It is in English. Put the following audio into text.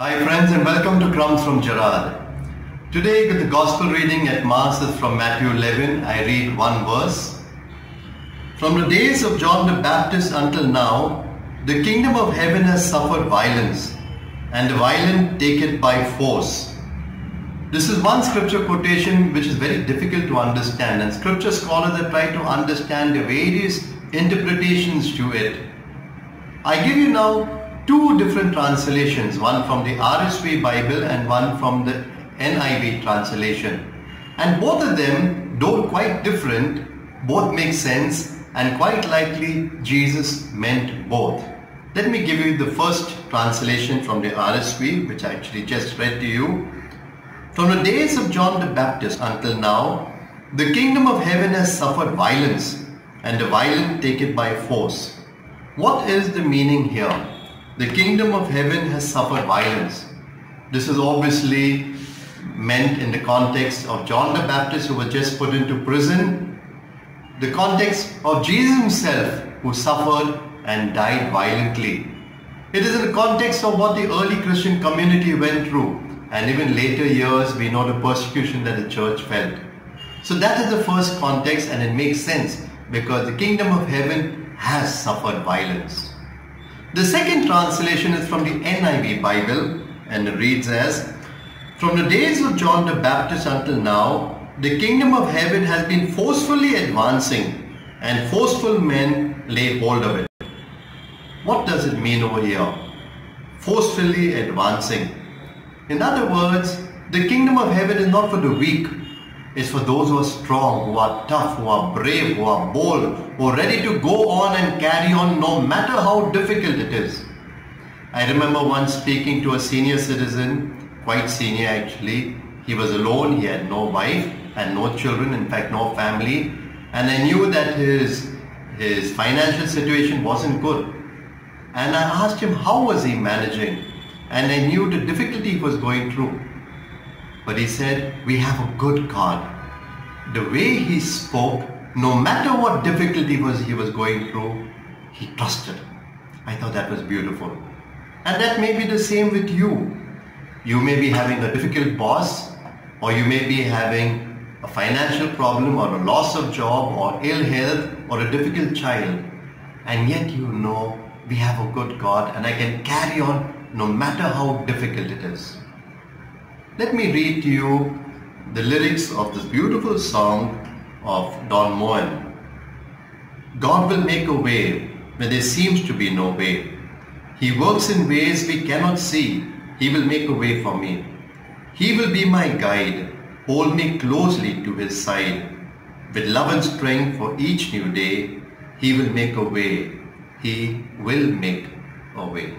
Hi friends and welcome to Crumbz from Gerard. Today the gospel reading at Mass is from Matthew 11. I read one verse. From the days of John the Baptist until now, the kingdom of heaven has suffered violence and the violent take it by force. This is one scripture quotation which is very difficult to understand and scripture scholars have tried to understand the various interpretations to it. I give you now two different translations, one from the RSV Bible and one from the NIV translation. And both of them, though quite different, both make sense and quite likely Jesus meant both. Let me give you the first translation from the RSV, which I actually just read to you. From the days of John the Baptist until now, the kingdom of heaven has suffered violence, and the violent take it by force. What is the meaning here? The kingdom of heaven has suffered violence. This is obviously meant in the context of John the Baptist who was just put into prison, the context of Jesus himself who suffered and died violently. It is in the context of what the early Christian community went through and even later years we know the persecution that the church felt. So that is the first context and it makes sense because the kingdom of heaven has suffered violence. The second translation is from the NIV Bible and reads as from the days of John the Baptist until now, the kingdom of heaven has been forcefully advancing and forceful men lay hold of it. What does it mean over here? Forcefully advancing. In other words, the kingdom of heaven is not for the weak. It's for those who are strong, who are tough, who are brave, who are bold, who are ready to go on and carry on no matter how difficult it is. I remember once speaking to a senior citizen quite senior actually. He was alone, he had no wife and no children, in fact no family. And I knew that his, his financial situation wasn't good. And I asked him how was he managing? And I knew the difficulty he was going through. But he said, we have a good God. The way he spoke, no matter what difficulty was he was going through, he trusted. I thought that was beautiful. And that may be the same with you. You may be having a difficult boss or you may be having a financial problem or a loss of job or ill health or a difficult child. And yet you know we have a good God and I can carry on no matter how difficult it is. Let me read to you the lyrics of this beautiful song of Don Moen. God will make a way where there seems to be no way. He works in ways we cannot see he will make a way for me. He will be my guide, hold me closely to his side. With love and strength for each new day, he will make a way. He will make a way.